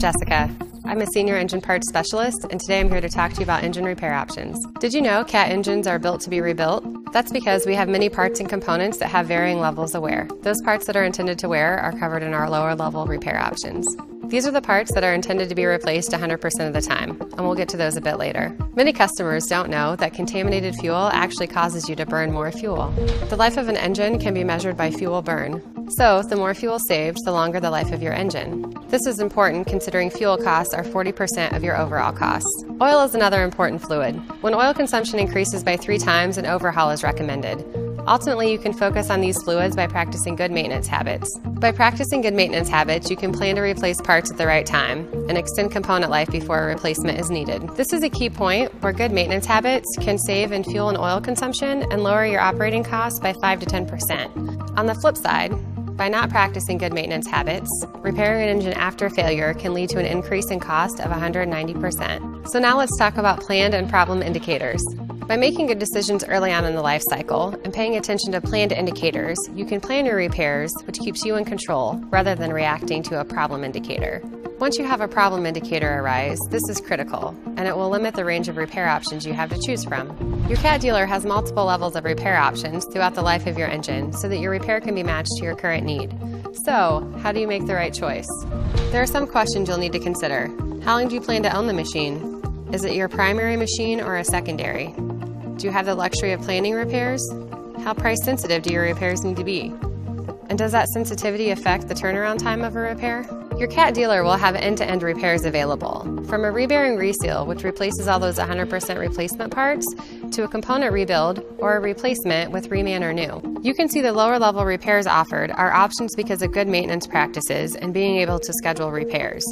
Jessica. I'm a senior engine parts specialist, and today I'm here to talk to you about engine repair options. Did you know CAT engines are built to be rebuilt? That's because we have many parts and components that have varying levels of wear. Those parts that are intended to wear are covered in our lower level repair options. These are the parts that are intended to be replaced 100% of the time, and we'll get to those a bit later. Many customers don't know that contaminated fuel actually causes you to burn more fuel. The life of an engine can be measured by fuel burn. So, the more fuel saved, the longer the life of your engine. This is important considering fuel costs are 40% of your overall costs. Oil is another important fluid. When oil consumption increases by three times, an overhaul is recommended. Ultimately, you can focus on these fluids by practicing good maintenance habits. By practicing good maintenance habits, you can plan to replace parts at the right time and extend component life before a replacement is needed. This is a key point where good maintenance habits can save in fuel and oil consumption and lower your operating costs by 5 to 10%. On the flip side, by not practicing good maintenance habits, repairing an engine after failure can lead to an increase in cost of 190%. So now let's talk about planned and problem indicators. By making good decisions early on in the life cycle and paying attention to planned indicators, you can plan your repairs, which keeps you in control rather than reacting to a problem indicator. Once you have a problem indicator arise, this is critical, and it will limit the range of repair options you have to choose from. Your CAT dealer has multiple levels of repair options throughout the life of your engine so that your repair can be matched to your current need. So, how do you make the right choice? There are some questions you'll need to consider. How long do you plan to own the machine? Is it your primary machine or a secondary? Do you have the luxury of planning repairs? How price sensitive do your repairs need to be? And does that sensitivity affect the turnaround time of a repair? Your CAT dealer will have end-to-end repairs available, from a rebearing reseal, which replaces all those 100% replacement parts, to a component rebuild or a replacement with reman or new. You can see the lower level repairs offered are options because of good maintenance practices and being able to schedule repairs.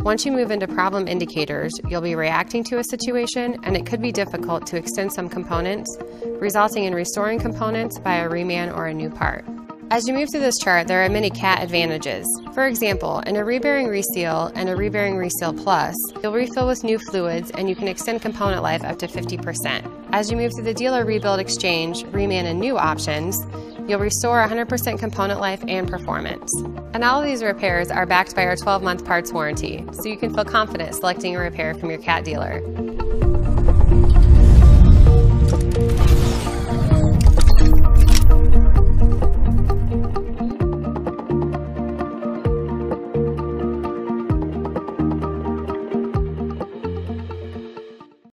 Once you move into problem indicators, you'll be reacting to a situation and it could be difficult to extend some components, resulting in restoring components by a reman or a new part. As you move through this chart, there are many CAT advantages. For example, in a rebearing reseal and a rebearing reseal plus, you'll refill with new fluids and you can extend component life up to 50%. As you move through the dealer rebuild exchange, reman and new options, you'll restore 100% component life and performance. And all of these repairs are backed by our 12-month parts warranty, so you can feel confident selecting a repair from your CAT dealer.